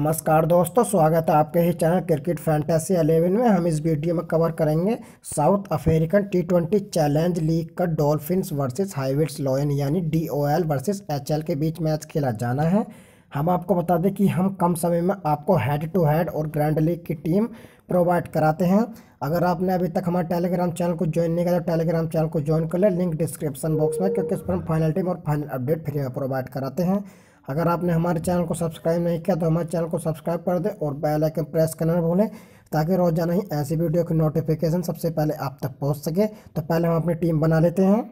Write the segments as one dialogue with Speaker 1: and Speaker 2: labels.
Speaker 1: नमस्कार दोस्तों, स्वागत है आपके ही चैनल क्रिकेट फैंटेसी 11 में। हम इस वीडियो में कवर करेंगे South African T twenty challenge league का डॉल्फिन्स वर्सेस हाईवेट्स लॉयन, यानी D O L versus H L के बीच मैच खेला जाना है। हम आपको बता दें कि हम कम समय में आपको हेड टू हेड और ग्रैंड लीग की टीम प्रोवाइड कराते हैं। अगर आपने अभी तक हमारे टेलीग्राम चैनल को ज्वाइन नहीं किया तो टेलीग्राम चैनल को ज्वाइन कर लें। लिंक डिस्क्रिप्शन बॉक्स में, क्योंकि इस पर हम फाइनल टीम और फाइनल अपडेट फ्री में प्रोवाइड कराते हैं। अगर आपने हमारे चैनल को सब्सक्राइब नहीं किया तो हमारे चैनल को सब्सक्राइब कर दें और बेल आइकन प्रेस करना ना भूलें, ताकि रोज़ाना ही ऐसी वीडियो की नोटिफिकेशन सबसे पहले आप तक पहुँच सके। तो पहले हम अपनी टीम बना लेते हैं।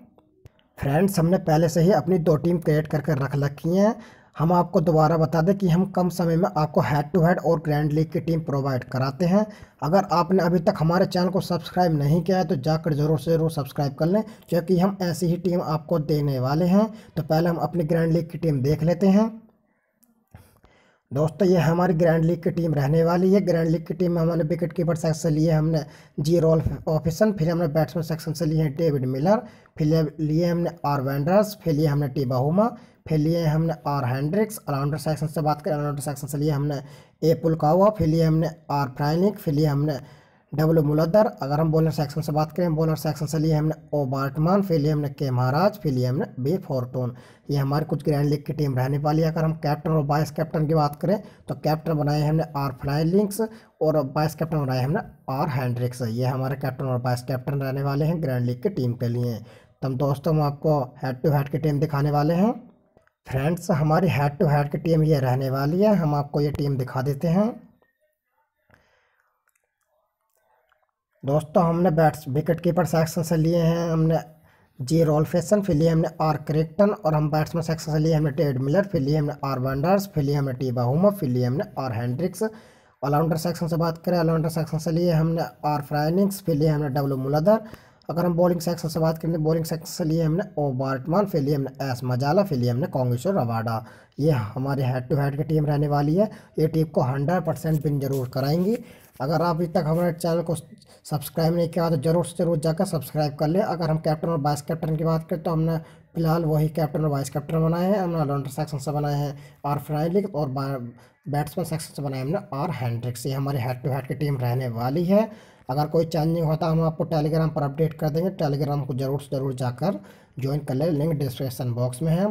Speaker 1: फ्रेंड्स हमने पहले से ही अपनी दो टीम क्रिएट करके रख रखी हैं। हम आपको दोबारा बता दें कि हम कम समय में आपको हेड टू हेड और ग्रैंड लीग की टीम प्रोवाइड कराते हैं। अगर आपने अभी तक हमारे चैनल को सब्सक्राइब नहीं किया है तो जाकर ज़रूर से ज़रूर सब्सक्राइब कर लें, क्योंकि हम ऐसी ही टीम आपको देने वाले हैं। तो पहले हम अपनी ग्रैंड लीग की टीम देख लेते हैं। दोस्तों, ये हमारी ग्रैंड लीग की टीम रहने वाली है। ग्रैंड लीग की टीम में हमारे विकेट कीपर सेक्शन से लिए हमने जी रोल ऑफिसन फिर हमने बैट्समैन सेक्शन से लिए हैं डेविड मिलर फिर लिए हमने आर वेंडर्स फिर लिए हमने टी बाहुमा फिर लिए हमने आर हैंड्रिक्स ऑलराउंडर सेक्शन से बात करें ऑलराउंडर सेक्शन से लिए हमने ए पुलकावा फिर लिए हमने आर फ्राइनिक फिर लिए हमने डब्ल्यू मुलदर अगर हम बॉलर सेक्शन से बात करें बॉलर सेक्शन से लिए हमने ओ बार्टमान, फिर लिए हमने के महाराज, फिर लिए हमने बी फोर्टून। ये हमारी कुछ ग्रैंड लीग की टीम रहने वाली है। अगर हम कैप्टन और वाइस कैप्टन की बात करें तो कैप्टन बनाए हमने आर फ्लाइलिंग्स और वाइस कैप्टन बनाए हमने आर हैंड्रिक्स ये हमारे कैप्टन और वाइस कैप्टन रहने वाले हैं ग्रैंड लीग की टीम के लिए। तो दोस्तों, हम आपको हेड टू हेड की टीम दिखाने वाले हैं। फ्रेंड्स हमारी हेड टू हेड की टीम ये रहने वाली है। हम आपको ये टीम दिखा देते हैं। दोस्तों, हमने बैट्स विकेट कीपर सेक्शन से लिए हैं। हमने जी रोल फैसन फिर लिए, हमने आर क्रिक्टन और हम बैट्समैन सेक्शन से लिए, हमने डेविड मिलर फिर लिए, हमने आर वंडर्स फिर लिए, हमने टी बाहुमा फिर लिए, हमने आर हैंड्रिक्स ऑलराउंडर सेक्शन से बात करें ऑलराउंडर सेक्शन से लिए हमने आर फ्राइनिंग्स फिर लिए, हमने डब्ल्यू मुलादर अगर हम बॉलिंग सेक्शन से बात करें तो बॉलिंग सेक्शन से लिए हमने ओ बार्टमान फिर लिए, हमने एस मजाला फिर लिए, हमने कांगेश्वर रवाडा ये हमारे हेड टू हेड की टीम रहने वाली है। ये टीम को हंड्रेड परसेंट विन ज़रूर कराएँगी। अगर आप अभी तक हमारे चैनल को सब्सक्राइब नहीं किया तो ज़रूर से ज़रूर जाकर सब्सक्राइब कर लें। अगर हम कैप्टन और वाइस कैप्टन की बात करें तो हमने फ़िलहाल वही कैप्टन और वाइस कैप्टन बनाए हैं, हमने ऑलराउंडर सेक्शन से बनाए हैं और फ्राइलिक और बैट्समैन सेक्शन से बनाए हमने और हैंड्रिक्स। ये हमारी हेड टू हेड की टीम रहने वाली है। अगर कोई चेंजिंग होता, हम आपको टेलीग्राम पर अपडेट कर देंगे। टेलीग्राम को ज़रूर से ज़रूर जाकर ज्वाइन कर लें। लिंक डिस्क्रिप्शन बॉक्स में है।